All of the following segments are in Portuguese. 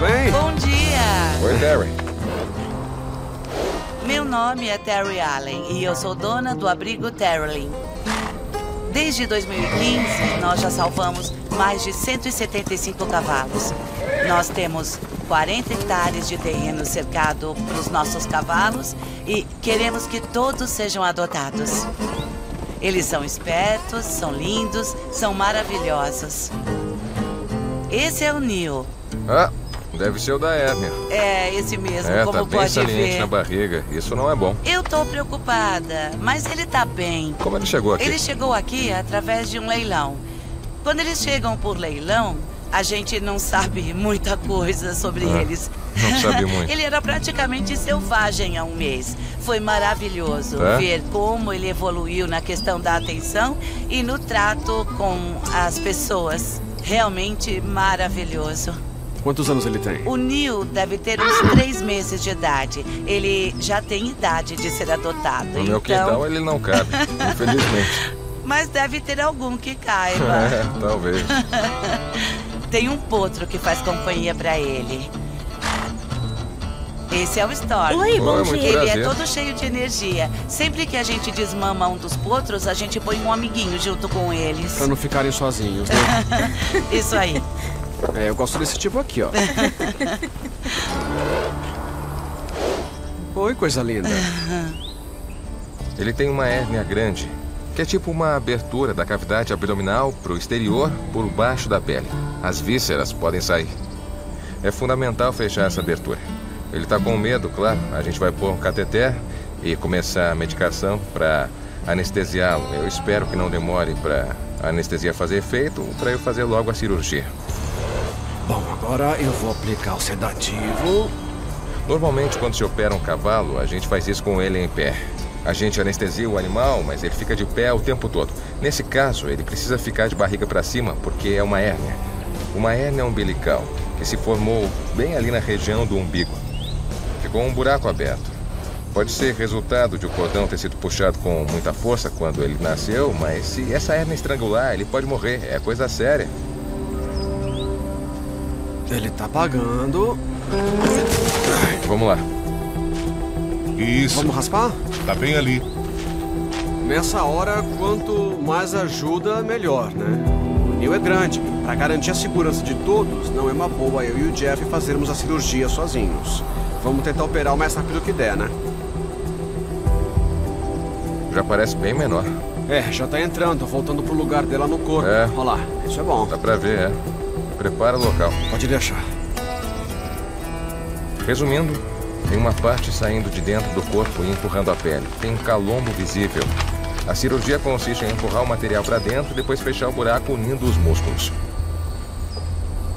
bem? Bom dia! Oi, Terry. Meu nome é Terry Allen e eu sou dona do abrigo Terrelin. Desde 2015, nós já salvamos mais de 175 cavalos. Nós temos 40 hectares de terreno cercado para os nossos cavalos e queremos que todos sejam adotados. Eles são espertos, são lindos, são maravilhosos. Esse é o Neil. Ah, deve ser o da hérnia. É, esse mesmo, É, como tá bem saliente ver. na barriga. Isso não é bom. Eu tô preocupada, mas ele tá bem. Como ele chegou aqui? Ele chegou aqui através de um leilão. Quando eles chegam por leilão, a gente não sabe muita coisa sobre Ah, eles. não sabe muito. ele era praticamente selvagem há um mês. Foi maravilhoso É? ver como ele evoluiu na questão da atenção e no trato com as pessoas. Realmente maravilhoso. Quantos anos ele tem? O Neil deve ter uns três meses de idade. Ele já tem idade de ser adotado. No então... meu quintal ele não cabe, infelizmente. Mas deve ter algum que caiba. É, talvez. Tem um potro que faz companhia pra ele. Esse é o Storm. Oi, bom dia. Ele é todo cheio de energia. Sempre que a gente desmama um dos potros, a gente põe um amiguinho junto com eles. Pra não ficarem sozinhos, né? Isso aí. É, eu gosto desse tipo aqui, ó. Oi, coisa linda. Ele tem uma hérnia grande, que é tipo uma abertura da cavidade abdominal pro exterior por baixo da pele. As vísceras podem sair. É fundamental fechar essa abertura. Ele tá com medo, claro. A gente vai pôr um cateter e começar a medicação para anestesiá-lo. Eu espero que não demore para a anestesia fazer efeito, para eu fazer logo a cirurgia. Bom, agora eu vou aplicar o sedativo. Normalmente, quando se opera um cavalo, a gente faz isso com ele em pé. A gente anestesia o animal, mas ele fica de pé o tempo todo. Nesse caso, ele precisa ficar de barriga para cima, porque é uma hérnia. Uma hérnia umbilical, que se formou bem ali na região do umbigo. Ficou um buraco aberto. Pode ser resultado de o cordão ter sido puxado com muita força quando ele nasceu, mas se essa hérnia estrangular, ele pode morrer. É coisa séria. Ele tá pagando. Vamos lá. Isso, Vamos raspar? tá bem ali. Nessa hora, quanto mais ajuda, melhor, né? O Neil é grande. Pra garantir a segurança de todos, não é uma boa eu e o Jeff fazermos a cirurgia sozinhos. Vamos tentar operar o mais rápido que der, né? Já parece bem menor. É, já tá entrando, voltando pro lugar dela no corpo. É. Olha lá, isso é bom. Dá pra ver, é. Prepara o local. Pode deixar. Resumindo, tem uma parte saindo de dentro do corpo e empurrando a pele. Tem um calombo visível. A cirurgia consiste em empurrar o material para dentro e depois fechar o buraco unindo os músculos.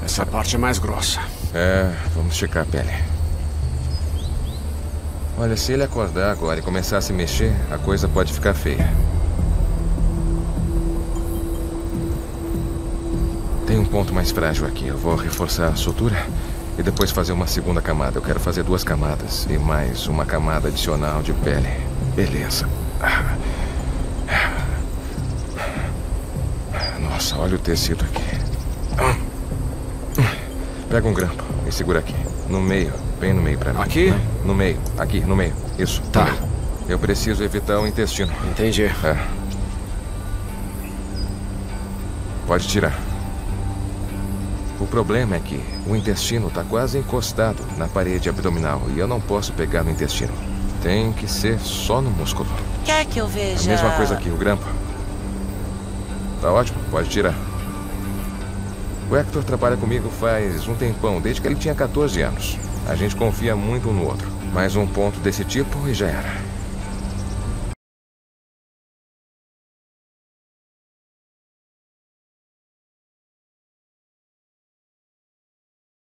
Essa parte é mais grossa. É, vamos checar a pele. Olha, se ele acordar agora e começar a se mexer, a coisa pode ficar feia. Tem um ponto mais frágil aqui. Eu vou reforçar a sutura e depois fazer uma segunda camada. Eu quero fazer duas camadas e mais uma camada adicional de pele. Beleza. Nossa, olha o tecido aqui. Pega um grampo e segura aqui. No meio, bem no meio pra mim. Aqui? No meio, aqui, no meio. Isso. Tá. Eu preciso evitar o intestino. Entendi. É. Pode tirar. O problema é que o intestino está quase encostado na parede abdominal e eu não posso pegar no intestino. Tem que ser só no músculo. Quer que eu A veja? mesma coisa aqui, o grampo. Tá ótimo, pode tirar. O Hector trabalha comigo faz um tempão, desde que ele tinha 14 anos. A gente confia muito um no outro. Mais um ponto desse tipo e já era.